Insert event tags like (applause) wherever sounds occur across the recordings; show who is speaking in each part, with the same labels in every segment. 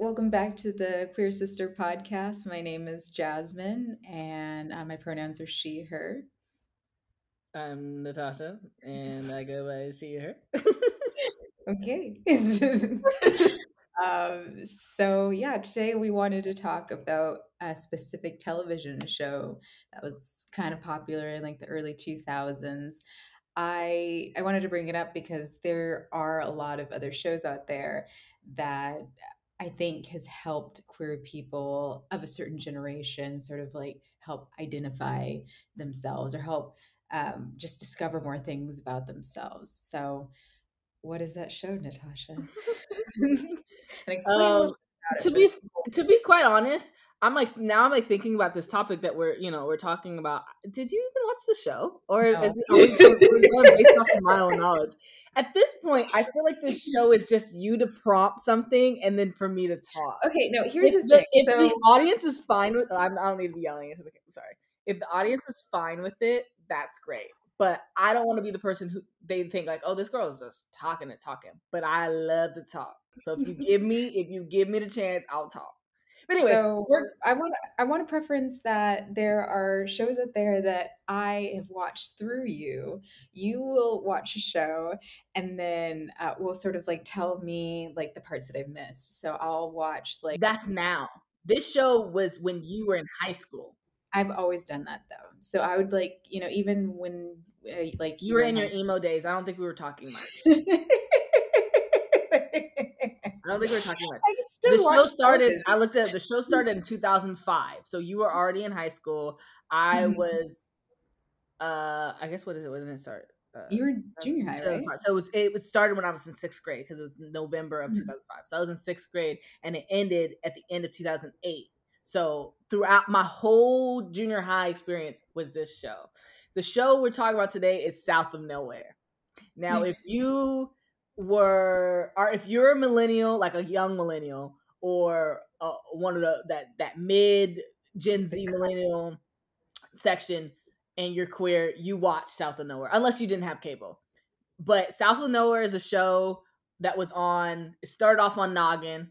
Speaker 1: Welcome back to the Queer Sister podcast. My name is Jasmine, and uh, my pronouns are she, her.
Speaker 2: I'm Natasha, and I go by she, her. (laughs) (laughs)
Speaker 1: okay. (laughs) um, so, yeah, today we wanted to talk about a specific television show that was kind of popular in like the early 2000s. I I wanted to bring it up because there are a lot of other shows out there that I think has helped queer people of a certain generation sort of like help identify themselves or help um, just discover more things about themselves. So, what does that show, Natasha? (laughs) (laughs)
Speaker 2: um, to be to be quite honest, I'm like now I'm like thinking about this topic that we're you know we're talking about. Did you even watch the show, or no. is it we, based off of my own knowledge? At this point, I feel like this show is just you to prompt something and then for me to talk.
Speaker 1: Okay, no. Here's
Speaker 2: if
Speaker 1: the thing.
Speaker 2: If
Speaker 1: so,
Speaker 2: the audience is fine with, I'm, I don't need to be yelling into the. I'm sorry. If the audience is fine with it, that's great. But I don't want to be the person who they think like, oh, this girl is just talking and talking. But I love to talk. So if you (laughs) give me, if you give me the chance, I'll talk.
Speaker 1: But anyway, so I want I want to preference that there are shows out there that I have watched through you. You will watch a show and then uh, will sort of like tell me like the parts that I've missed. So I'll watch like
Speaker 2: that's now. This show was when you were in high school.
Speaker 1: I've always done that though. So I would like you know even when uh, like
Speaker 2: you, you were in your emo days. I don't think we were talking much. (laughs) I don't think we are talking about. the show started. I looked at the show started in 2005, so you were already in high school. I mm-hmm. was, uh, I guess what is it? When did it start? Uh,
Speaker 1: you were junior high, right?
Speaker 2: So it was. It was started when I was in sixth grade because it was November of mm-hmm. 2005. So I was in sixth grade, and it ended at the end of 2008. So throughout my whole junior high experience was this show. The show we're talking about today is South of Nowhere. Now, if (laughs) you were are if you're a millennial, like a young millennial, or uh, one of the that that mid Gen Z millennial section, and you're queer, you watch South of Nowhere, unless you didn't have cable. But South of Nowhere is a show that was on. It started off on Noggin.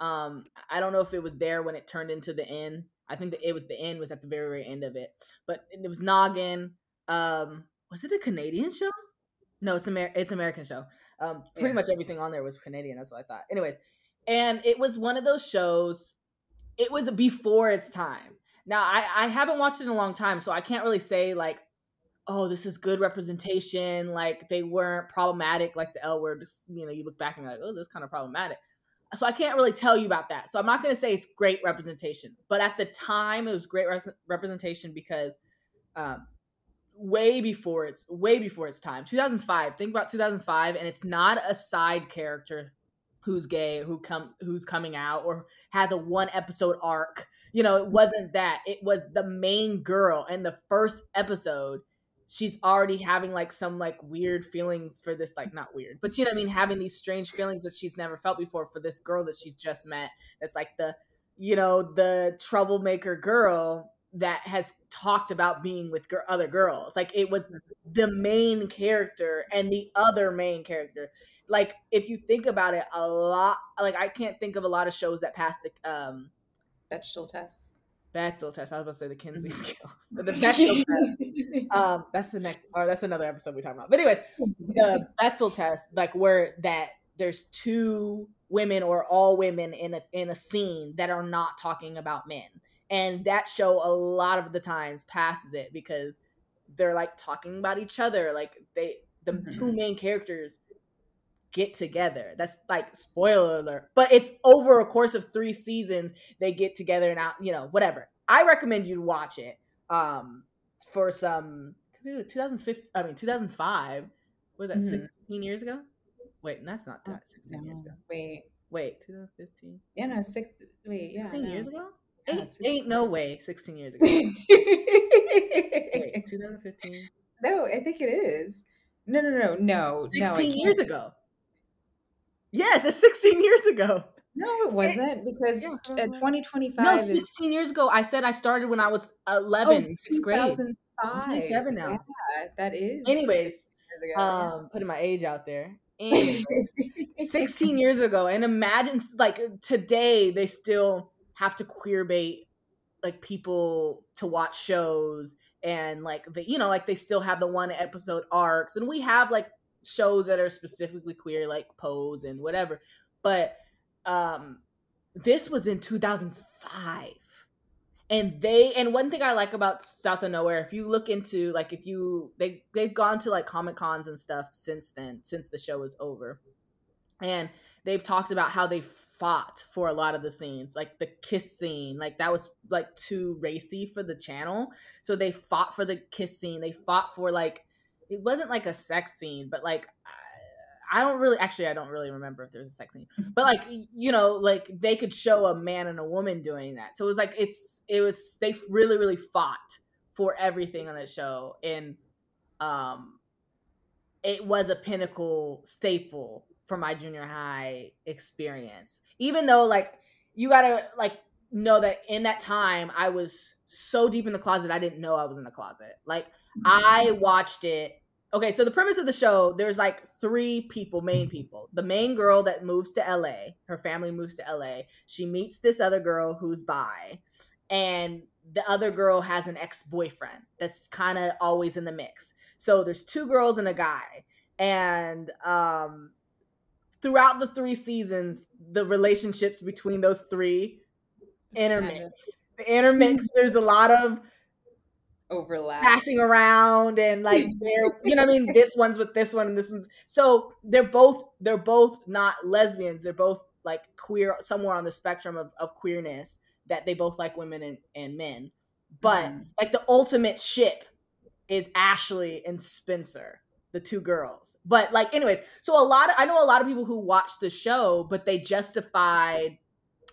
Speaker 2: Um, I don't know if it was there when it turned into The N. I think that it was The N was at the very very end of it, but it was Noggin. Um, was it a Canadian show? No, it's Amer- it's American show. Um, pretty yeah. much everything on there was Canadian. That's what I thought. Anyways, and it was one of those shows. It was before its time. Now I I haven't watched it in a long time, so I can't really say like, oh, this is good representation. Like they weren't problematic, like the L word. You know, you look back and you're like, oh, this is kind of problematic. So I can't really tell you about that. So I'm not going to say it's great representation, but at the time it was great res- representation because um, way before its way before its time. 2005 think about 2005 and it's not a side character who's gay who come who's coming out or has a one episode arc. You know it wasn't that. It was the main girl and the first episode. She's already having like some like weird feelings for this like not weird but you know i mean? Having these strange feelings that she's never felt before for this girl that she's just met. That's like the you know the troublemaker girl that has talked about being with gr- other girls. Like it was the main character and the other main character. Like if you think about it, a lot. Like I can't think of a lot of shows that pass the um,
Speaker 1: Bechdel test.
Speaker 2: Bechdel test. I was about to say the Kinsey mm-hmm. scale, (laughs) but the Bechdel test. Um, that's the next. Or that's another episode we talk about. But anyways, the Bechdel test, like where that there's two women or all women in a in a scene that are not talking about men and that show a lot of the times passes it because they're like talking about each other like they the mm-hmm. two main characters get together. That's like spoiler alert but it's over a course of three seasons they get together and out you know whatever. I recommend you watch it um for some 2015 i mean 2005 was that mm-hmm. 16 years ago? Wait that's not that 16 no, years ago.
Speaker 1: Wait.
Speaker 2: Wait 2015
Speaker 1: yeah no six wait
Speaker 2: 16
Speaker 1: yeah,
Speaker 2: years ago Ain't, ain't no way 16 years (laughs) ago. Wait, 2015?
Speaker 1: No, I think it is. No, no, no, no.
Speaker 2: 16 no, years ago. Yes, it's 16 years ago.
Speaker 1: No, it wasn't because yeah. uh, 2025.
Speaker 2: No, 16 is... years ago. I said I started when I was 11, oh, sixth grade.
Speaker 1: 2005.
Speaker 2: 27 now.
Speaker 1: Yeah, that is.
Speaker 2: Anyways, um, putting my age out there. (laughs) Anyways, 16 years ago. And imagine, like, today they still have to queer bait, like, people to watch shows. And, like, the, you know, like, they still have the one episode arcs. And we have, like, shows that are specifically queer, like Pose and whatever. But um, this was in 2005 and they and one thing i like about south of nowhere if you look into like if you they they've gone to like comic cons and stuff since then since the show was over and they've talked about how they fought for a lot of the scenes like the kiss scene like that was like too racy for the channel so they fought for the kiss scene they fought for like it wasn't like a sex scene but like I don't really actually I don't really remember if there's a sex scene. But like you know, like they could show a man and a woman doing that. So it was like it's it was they really really fought for everything on that show and um it was a pinnacle staple for my junior high experience. Even though like you got to like know that in that time I was so deep in the closet I didn't know I was in the closet. Like I (laughs) watched it okay, so the premise of the show, there's like three people, main people. The main girl that moves to LA, her family moves to LA. She meets this other girl who's bi, and the other girl has an ex boyfriend that's kind of always in the mix. So there's two girls and a guy, and um, throughout the three seasons, the relationships between those three intermix. The intermix. (laughs) There's a lot of
Speaker 1: overlap
Speaker 2: passing around and like (laughs) they're you know I mean this one's with this one and this one's so they're both they're both not lesbians they're both like queer somewhere on the spectrum of, of queerness that they both like women and, and men but mm. like the ultimate ship is Ashley and Spencer the two girls but like anyways so a lot of I know a lot of people who watch the show but they justified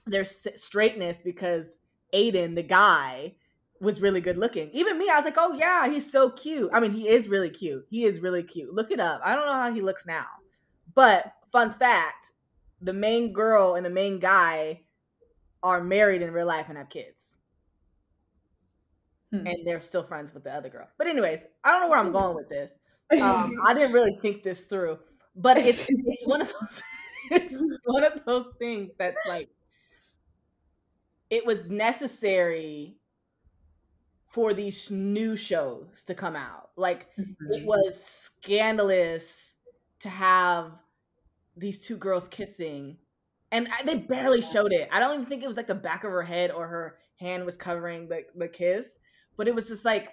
Speaker 2: their straightness because Aiden the guy was really good looking. Even me, I was like, oh yeah, he's so cute. I mean, he is really cute. He is really cute. Look it up. I don't know how he looks now. But fun fact, the main girl and the main guy are married in real life and have kids. Hmm. And they're still friends with the other girl. But anyways, I don't know where I'm going with this. Um, (laughs) I didn't really think this through. But it's it's one of those (laughs) it's one of those things that's like it was necessary for these new shows to come out. Like mm-hmm. it was scandalous to have these two girls kissing and they barely showed it. I don't even think it was like the back of her head or her hand was covering the, the kiss, but it was just like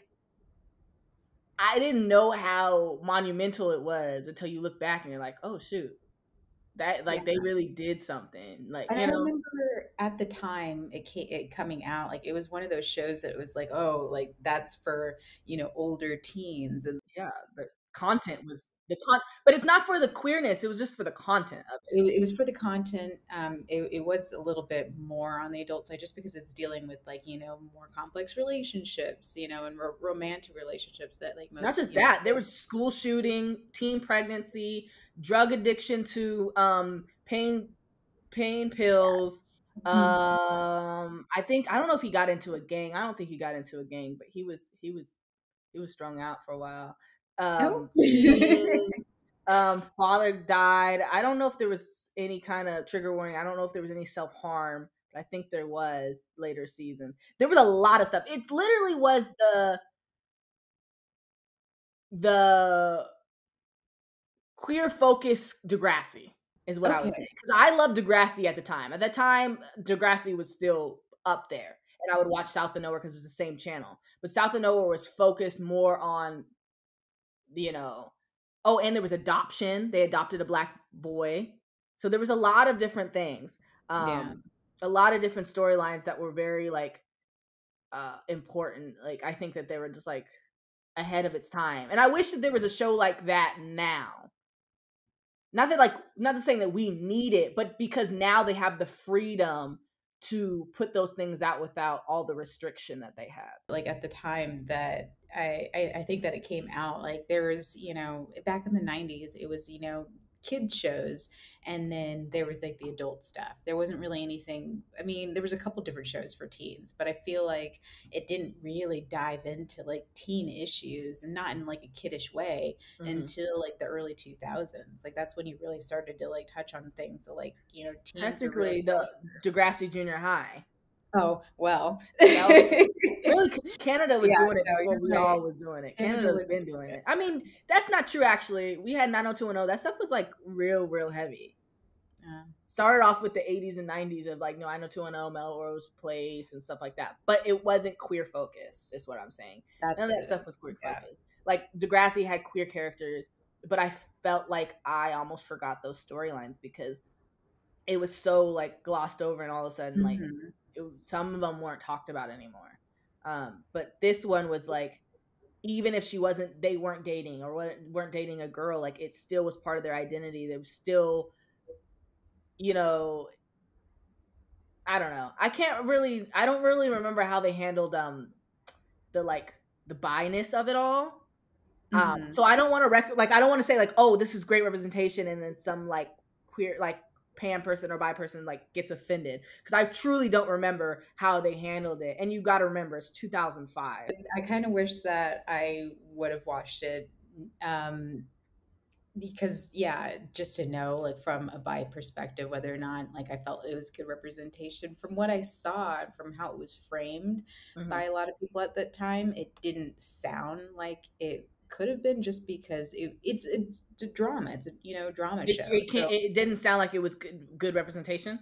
Speaker 2: I didn't know how monumental it was until you look back and you're like, oh shoot, that like yeah. they really did something. Like
Speaker 1: I know, remember at the time it came, it coming out, like it was one of those shows that was like, oh, like that's for you know older teens, and
Speaker 2: yeah, but content was the con but it's not for the queerness it was just for the content of
Speaker 1: it. It, it was for the content um it, it was a little bit more on the adult side just because it's dealing with like you know more complex relationships you know and ro- romantic relationships that like
Speaker 2: most, not just that know, there was school shooting teen pregnancy drug addiction to um pain pain pills yeah. um i think i don't know if he got into a gang i don't think he got into a gang but he was he was he was strung out for a while um, (laughs) um, father died. I don't know if there was any kind of trigger warning. I don't know if there was any self harm, but I think there was later seasons. There was a lot of stuff. It literally was the the queer focus Degrassi is what okay. I was saying because I loved Degrassi at the time. At that time, Degrassi was still up there, and I would watch South of Nowhere because it was the same channel. But South of Nowhere was focused more on you know, oh, and there was adoption. They adopted a black boy. So there was a lot of different things. Um, yeah. A lot of different storylines that were very like uh important. Like I think that they were just like ahead of its time. And I wish that there was a show like that now. Not that like not saying that we need it, but because now they have the freedom to put those things out without all the restriction that they had.
Speaker 1: Like at the time that I, I, I think that it came out like there was you know back in the 90s it was you know kids shows and then there was like the adult stuff. There wasn't really anything i mean there was a couple different shows for teens but i feel like it didn't really dive into like teen issues and not in like a kiddish way mm-hmm. until like the early 2000s like that's when you really started to like touch on things so like you know
Speaker 2: technically really the degrassi junior high
Speaker 1: Oh well, (laughs)
Speaker 2: really, Canada was yeah, doing it before we right. all was doing it. Canada has been doing it. I mean, that's not true. Actually, we had 90210. That stuff was like real, real heavy. Yeah. Started off with the 80s and 90s of like no 90210, Melrose Place, and stuff like that. But it wasn't queer focused. Is what I'm saying. That's None of that stuff was queer focused. Like Degrassi had queer characters, but I felt like I almost forgot those storylines because it was so like glossed over, and all of a sudden, mm-hmm. like it, some of them weren't talked about anymore. Um, but this one was like, even if she wasn't, they weren't dating or weren't dating a girl, like it still was part of their identity. They were still, you know, I don't know. I can't really, I don't really remember how they handled um the like the bi-ness of it all. Um, mm-hmm. Um, so I don't want to rec- like I don't want to say like, oh, this is great representation, and then some like queer like pan person or bi person like gets offended because I truly don't remember how they handled it. And you got to remember it's 2005.
Speaker 1: I kind of wish that I would have watched it um because yeah just to know like from a bi perspective whether or not like i felt it was good representation from what i saw and from how it was framed mm-hmm. by a lot of people at that time it didn't sound like it could have been just because it, it's, it's a drama. It's a you know drama
Speaker 2: it,
Speaker 1: show.
Speaker 2: It, so, it, didn't sound like it was good, good representation.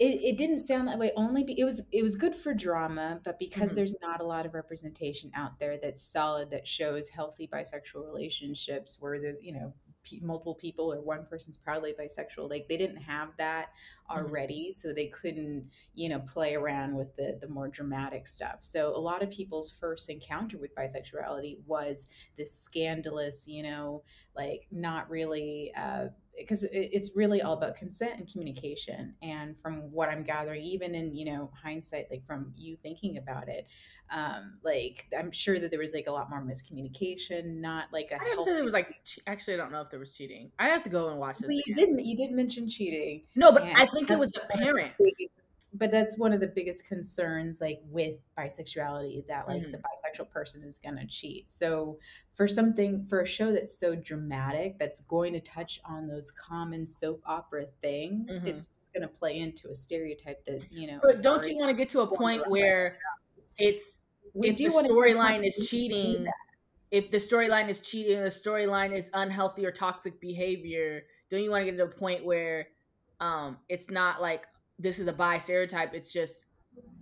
Speaker 1: It, it didn't sound that way. Only be, it was it was good for drama, but because mm-hmm. there's not a lot of representation out there that's solid that shows healthy bisexual relationships where the you know multiple people or one person's proudly bisexual like they didn't have that mm-hmm. already mm-hmm. so they couldn't you know play around with the the more dramatic stuff so a lot of people's first encounter with bisexuality was this scandalous you know like not really uh because it's really all about consent and communication. And from what i'm gathering even in you know hindsight like from you thinking about it um like i'm sure that there was like a lot more miscommunication not like a
Speaker 2: i healthy- there was like actually i don't know if there was cheating. I have to go and watch this well,
Speaker 1: you didn't you did mention cheating.
Speaker 2: No but i think it was the parents
Speaker 1: but that's one of the biggest concerns like with bisexuality that like mm-hmm. the bisexual person is going to cheat so for something for a show that's so dramatic that's going to touch on those common soap opera things mm-hmm. it's going to play into a stereotype that you know
Speaker 2: but don't you want to get to a point where it's we if the storyline is cheating if the storyline is cheating the storyline is unhealthy or toxic behavior don't you want to get to a point where um it's not like this is a bi stereotype it's just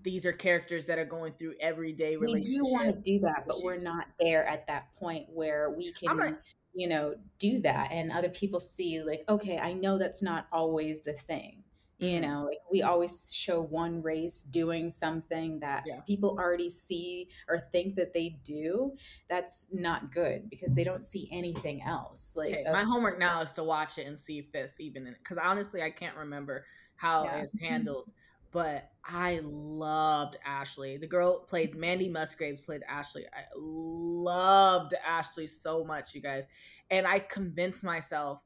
Speaker 2: these are characters that are going through everyday relationships.
Speaker 1: We do want to do that, but we're not there at that point where we can, you know, do that. And other people see, like, okay, I know that's not always the thing you mm-hmm. know like we always show one race doing something that yeah. people already see or think that they do that's not good because they don't see anything else like
Speaker 2: okay, my homework now is to watch it and see if this even because honestly i can't remember how yeah. it's handled but i loved ashley the girl played mandy musgraves played ashley i loved ashley so much you guys and i convinced myself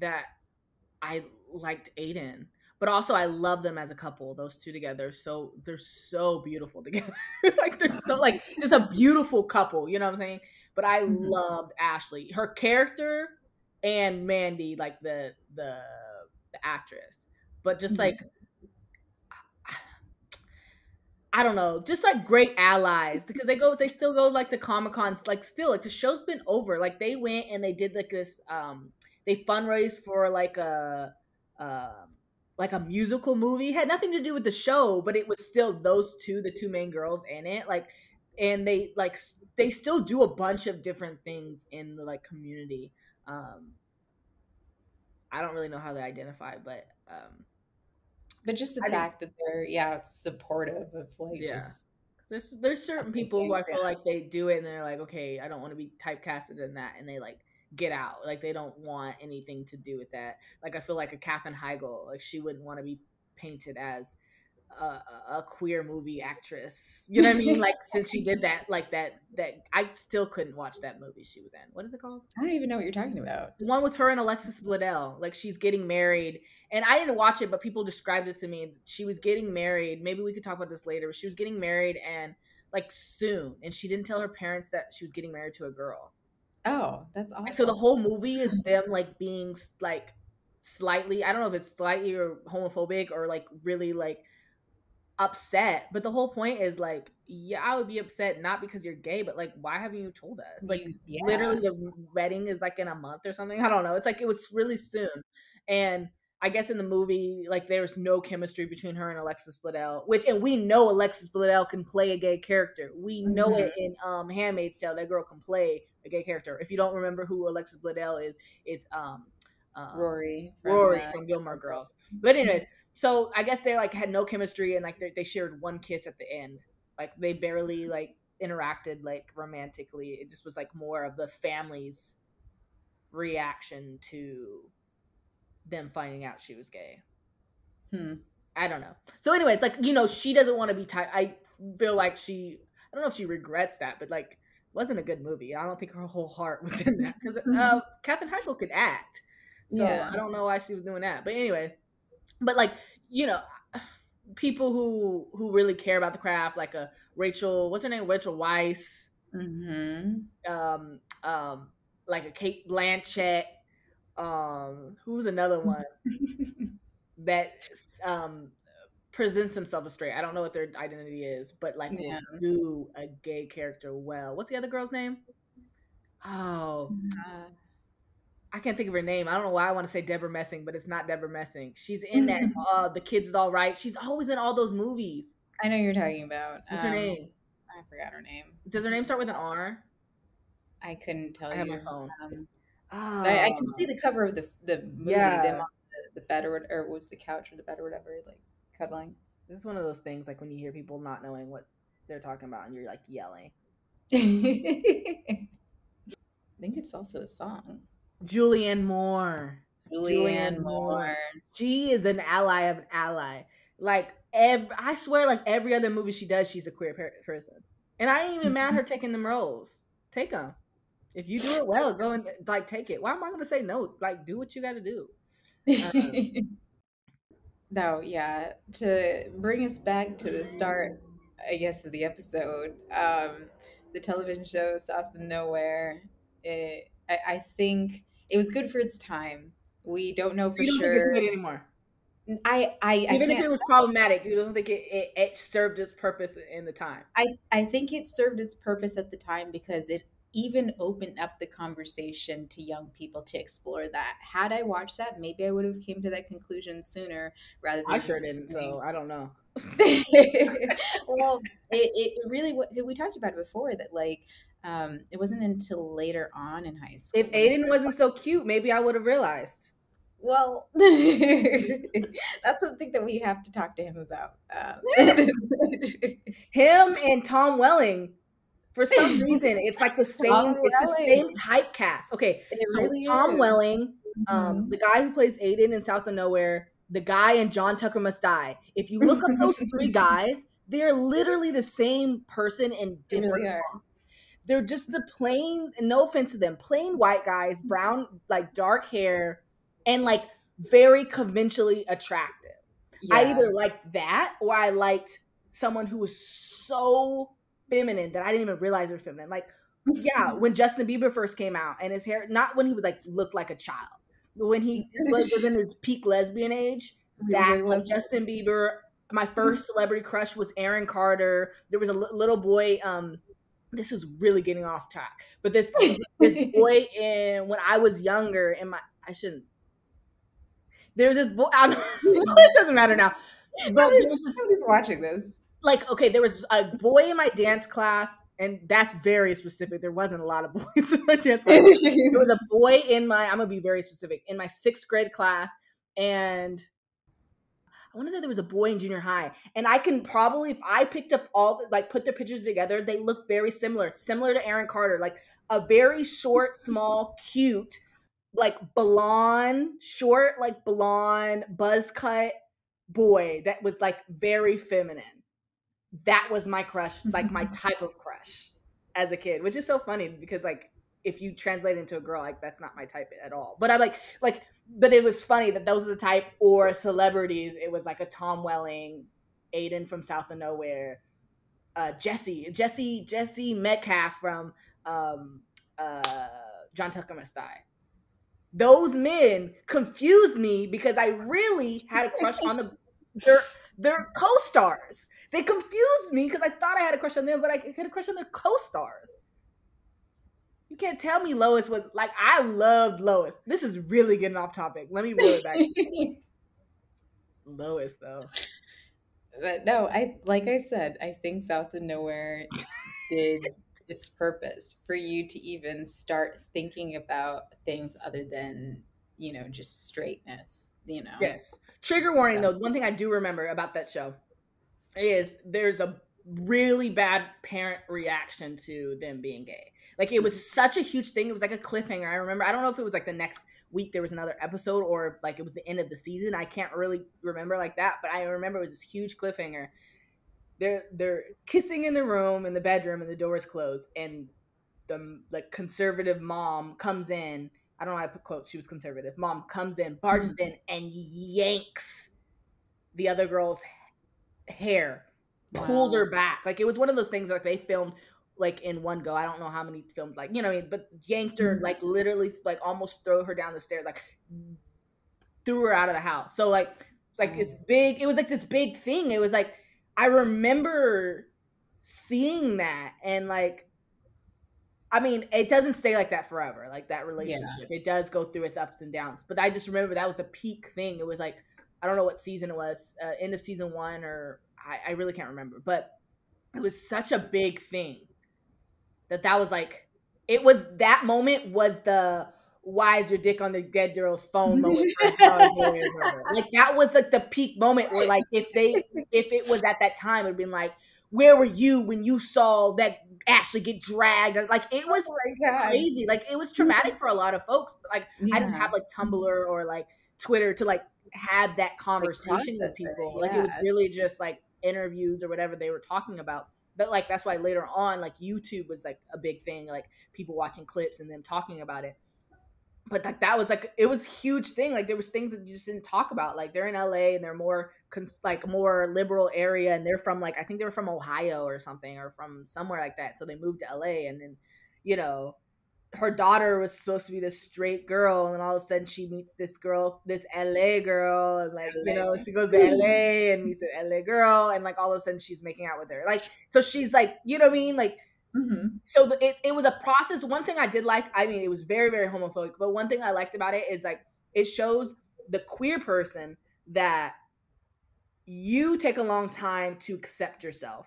Speaker 2: that i liked aiden but also I love them as a couple. Those two together, so they're so beautiful (laughs) together. like they're so like just a beautiful couple. You know what I'm saying? But I mm-hmm. loved Ashley, her character, and Mandy, like the the the actress. But just mm-hmm. like I don't know, just like great allies because they go, they still go like the Comic Cons, like still like the show's been over. Like they went and they did like this, um, they fundraised for like a, um, like a musical movie. It had nothing to do with the show, but it was still those two, the two main girls in it. Like, and they like they still do a bunch of different things in the like community. Um, I don't really know how they identify, but um,
Speaker 1: but just the I fact think, that they're yeah supportive of like yeah. just
Speaker 2: there's there's certain people who I feel like they do it and they're like, okay, I don't want to be typecasted in that, and they like get out. Like they don't want anything to do with that. Like I feel like a Katherine Heigl, like she wouldn't want to be painted as a, a queer movie actress. You know what I mean? Like since she did that, like that that I still couldn't watch that movie she was in. What is it called?
Speaker 1: I don't even know what you're talking about.
Speaker 2: The one with her and Alexis Bledel. Like she's getting married, and I didn't watch it, but people described it to me. She was getting married. Maybe we could talk about this later. She was getting married and like soon, and she didn't tell her parents that she was getting married to a girl.
Speaker 1: Oh, that's awesome.
Speaker 2: So the whole movie is them like being like slightly. I don't know if it's slightly or homophobic or like really like upset. But the whole point is like, yeah, I would be upset not because you're gay, but like, why haven't you told us? Like, yeah. literally, the wedding is like in a month or something. I don't know. It's like it was really soon, and I guess in the movie, like there's no chemistry between her and Alexis Bledel, which and we know Alexis Bledel can play a gay character. We know mm-hmm. it in um Handmaid's Tale. That girl can play a gay character. If you don't remember who Alexis Bledel is, it's um,
Speaker 1: um Rory
Speaker 2: from, Rory uh, from Gilmore Girls. But anyways, so I guess they like had no chemistry and like they shared one kiss at the end. Like they barely like interacted like romantically. It just was like more of the family's reaction to them finding out she was gay.
Speaker 1: Hmm.
Speaker 2: I don't know. So, anyways, like you know, she doesn't want to be tied. I feel like she. I don't know if she regrets that, but like, wasn't a good movie. I don't think her whole heart (laughs) was in that because (laughs) uh, Katherine Heigl could act. So yeah. I don't know why she was doing that. But anyways, but like you know, people who who really care about the craft, like a Rachel, what's her name, Rachel Weisz,
Speaker 1: mm-hmm.
Speaker 2: um, um, like a Cate Blanchett um who's another one (laughs) that um presents himself as straight. I don't know what their identity is, but like yeah. do a gay character well. What's the other girl's name? Oh, uh, I can't think of her name. I don't know why I want to say Deborah Messing, but it's not Deborah Messing. She's in that. Uh, the kids is all right. She's always in all those movies.
Speaker 1: I know you're talking about.
Speaker 2: What's um, her name?
Speaker 1: I forgot her name.
Speaker 2: Does her name start with an R?
Speaker 1: I couldn't tell
Speaker 2: I
Speaker 1: you.
Speaker 2: have my phone. Um,
Speaker 1: Oh. I, I, can see the cover of the the movie, yeah. them on the, the bed or, or was the couch or the bed or whatever, like cuddling.
Speaker 2: It's one of those things like when you hear people not knowing what they're talking about and you're like yelling. (laughs)
Speaker 1: I think it's also a song.
Speaker 2: Julianne Moore.
Speaker 1: Julianne, Julianne Moore. Moore.
Speaker 2: She is an ally of an ally. Like every, I swear, like every other movie she does, she's a queer person. And I ain't even mad her taking them roles. Take them. If you do it well, go and like take it. Why am I going to say no? Like, do what you got to do.
Speaker 1: Um, (laughs) no, yeah. To bring us back to the start, I guess, of the episode, um, the television show South of Nowhere. It, I, I think it was good for its time. We don't know for
Speaker 2: don't
Speaker 1: sure
Speaker 2: anymore.
Speaker 1: I, I,
Speaker 2: even
Speaker 1: I
Speaker 2: if it was problematic, you don't think it, it, it served its purpose in the time.
Speaker 1: I, I think it served its purpose at the time because it even opened up the conversation to young people to explore that. Had I watched that, maybe I would have came to that conclusion sooner rather than
Speaker 2: I sure didn't. So I don't know. (laughs)
Speaker 1: well, it, it really we talked about it before that like um, it wasn't until later on in high school.
Speaker 2: If Aiden wasn't so cute, maybe I would have realized.
Speaker 1: Well, (laughs) that's something that we have to talk to him about. Um, (laughs)
Speaker 2: him and Tom Welling for some (laughs) reason, it's like the same. Tom it's the same typecast. Okay, it so really Tom is. Welling, um, mm-hmm. the guy who plays Aiden in South of Nowhere, the guy in John Tucker Must Die. If you look up those three guys, they're literally the same person in different. They really they're just the plain. No offense to them, plain white guys, brown, like dark hair, and like very conventionally attractive. Yeah. I either liked that or I liked someone who was so feminine that I didn't even realize they were feminine. Like, yeah, (laughs) when Justin Bieber first came out and his hair, not when he was like looked like a child, when he was in his peak lesbian age, (laughs) that was Justin Bieber. My first celebrity crush was Aaron Carter. There was a l- little boy. Um, this is really getting off track, but this (laughs) this boy in when I was younger, and my I shouldn't. There's this boy. (laughs) (laughs) it doesn't matter now.
Speaker 1: But who's watching this?
Speaker 2: like okay there was a boy in my dance class and that's very specific there wasn't a lot of boys in my dance class there was a boy in my i'm gonna be very specific in my sixth grade class and I want to say there was a boy in junior high, and I can probably, if I picked up all, the, like, put their pictures together, they look very similar, similar to Aaron Carter, like a very short, small, cute, like blonde, short, like blonde, buzz cut, boy that was like very feminine. That was my crush, like my (laughs) type of crush as a kid, which is so funny because like if you translate into a girl, like that's not my type at all. But I like like but it was funny that those are the type or celebrities. It was like a Tom Welling, Aiden from South of Nowhere, uh, Jesse, Jesse, Jesse Metcalfe from um, uh, John Tucker Must Die. Those men confused me because I really had a crush on the their their co-stars. They confused me because I thought I had a crush on them, but I had a crush on their co-stars. You can't tell me Lois was like I loved Lois. This is really getting off topic. Let me roll it back. (laughs) Lois though.
Speaker 1: But no, I like I said, I think South of Nowhere did its purpose for you to even start thinking about things other than, you know, just straightness, you know.
Speaker 2: Yes. Trigger warning though, one thing I do remember about that show is there's a really bad parent reaction to them being gay. Like it was mm-hmm. such a huge thing. It was like a cliffhanger. I remember. I don't know if it was like the next week there was another episode or like it was the end of the season. I can't really remember like that, but I remember it was this huge cliffhanger. They're they're kissing in the room in the bedroom and the doors closed and the like conservative mom comes in. I don't know. I put quotes. She was conservative. Mom comes in, barges mm-hmm. in, and yanks the other girl's hair, pulls wow. her back. Like it was one of those things like they filmed like in one go. I don't know how many filmed like you know I mean, but yanked her mm-hmm. like literally like almost throw her down the stairs, like threw her out of the house. So like it's like it's big. It was like this big thing. It was like I remember seeing that and like I mean, it doesn't stay like that forever, like that relationship. Yeah. It does go through its ups and downs. But I just remember that was the peak thing. It was like, I don't know what season it was, uh, end of season one, or I, I really can't remember. But it was such a big thing that that was like it was that moment was the why is your dick on the dead girl's phone (laughs) moment like that was like the peak moment where like if they if it was at that time it'd been like where were you when you saw that Ashley get dragged? Like it was oh crazy. Like it was traumatic for a lot of folks. But like yeah. I didn't have like Tumblr or like Twitter to like have that conversation like with people. It, yeah. Like it was really just like interviews or whatever they were talking about. But like that's why later on like youtube was like a big thing like people watching clips and them talking about it. But like that was like it was huge thing. Like there was things that you just didn't talk about. Like they're in la and they're more cons- like more liberal area and they're from like i think they were from ohio or something or from somewhere like that. So they moved to la and then you know her daughter was supposed to be this straight girl, and all of a sudden she meets this girl, this LA girl, and like LA. you know she goes to LA and meets an LA girl, and like all of a sudden she's making out with her. Like so she's like you know what I mean like. Mm-hmm. So the, it, it was a process. One thing I did like, I mean, it was very, very homophobic, but one thing I liked about it is like it shows the queer person that you take a long time to accept yourself,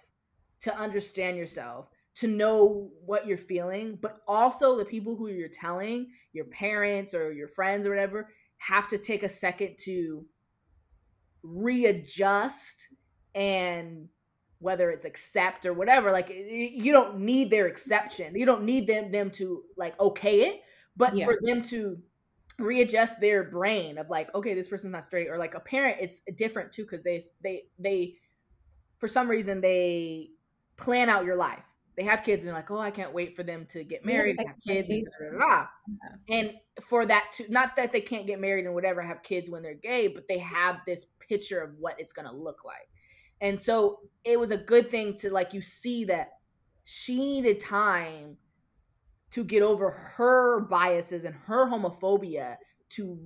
Speaker 2: to understand yourself, to know what you're feeling, but also the people who you're telling, your parents or your friends or whatever, have to take a second to readjust and whether it's accept or whatever like you don't need their exception you don't need them them to like okay it but yeah. for them to readjust their brain of like okay this person's not straight or like a parent it's different too because they they they for some reason they plan out your life they have kids and they're like, oh, I can't wait for them to get married, yeah, have kids, and, blah, blah, blah. and for that to not that they can't get married and whatever, have kids when they're gay, but they have this picture of what it's gonna look like. And so it was a good thing to like you see that she needed time to get over her biases and her homophobia to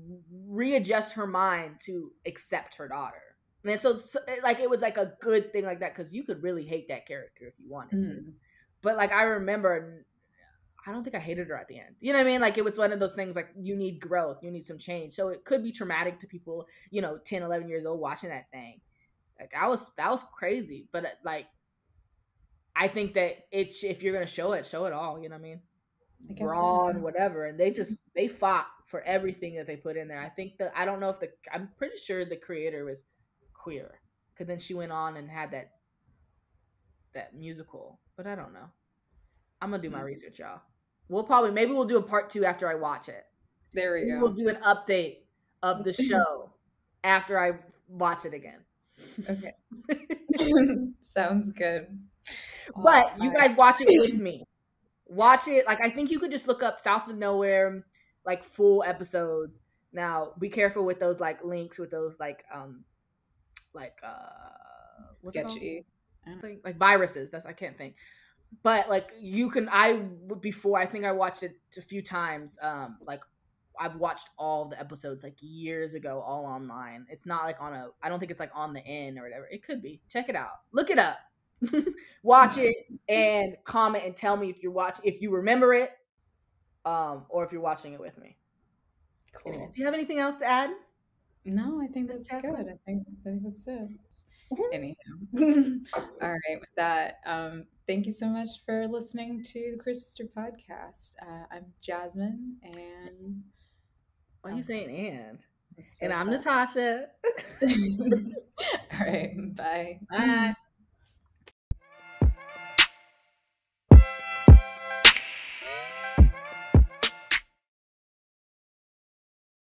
Speaker 2: readjust her mind to accept her daughter. And so, like, it was like a good thing like that because you could really hate that character if you wanted to. But like I remember I don't think I hated her at the end. You know what I mean? Like it was one of those things like you need growth, you need some change. So it could be traumatic to people, you know, 10, 11 years old watching that thing. Like I was that was crazy, but uh, like I think that it if you're going to show it, show it all, you know what I mean? Raw so. and whatever. And they just they fought for everything that they put in there. I think that I don't know if the I'm pretty sure the creator was queer. Cuz then she went on and had that that musical, but I don't know. I'm gonna do my mm-hmm. research, y'all. We'll probably maybe we'll do a part two after I watch it.
Speaker 1: There we go.
Speaker 2: We'll do an update of the (laughs) show after I watch it again.
Speaker 1: Okay. (laughs) (laughs) Sounds good.
Speaker 2: But you guys watch it with me. (clears throat) Watch it. Like I think you could just look up South of Nowhere, like full episodes. Now be careful with those like links with those like um like uh
Speaker 1: sketchy
Speaker 2: like, like viruses. That's I can't think. But like you can I before I think I watched it a few times. Um like I've watched all the episodes like years ago, all online. It's not like on a. I don't think it's like on the end or whatever. It could be. Check it out. Look it up. (laughs) watch it and comment and tell me if you're watching if you remember it, um, or if you're watching it with me. Cool. Anyways, do you have anything else to add?
Speaker 1: No, I think that's, that's good. I think, I think that's it. Mm-hmm. Anyhow, (laughs) (laughs) all right. With that, um, thank you so much for listening to the Queer Sister podcast. Uh, I'm Jasmine, and
Speaker 2: why are you saying and? So and I'm. Natasha. (laughs)
Speaker 1: All right. Bye.
Speaker 2: Bye.